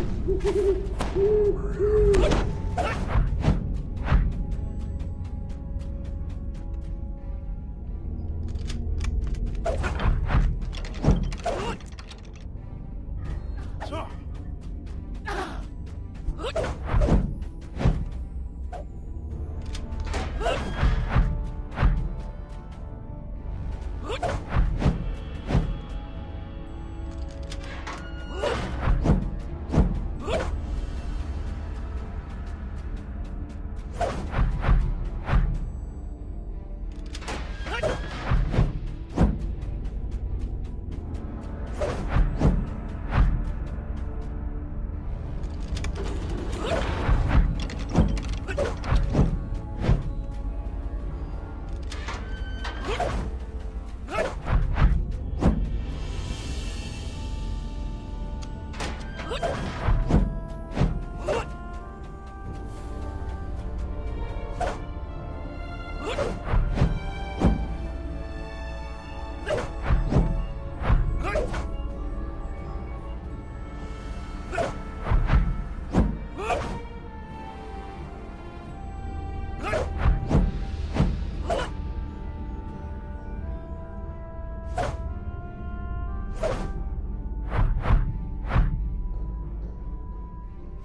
Ha ha ha!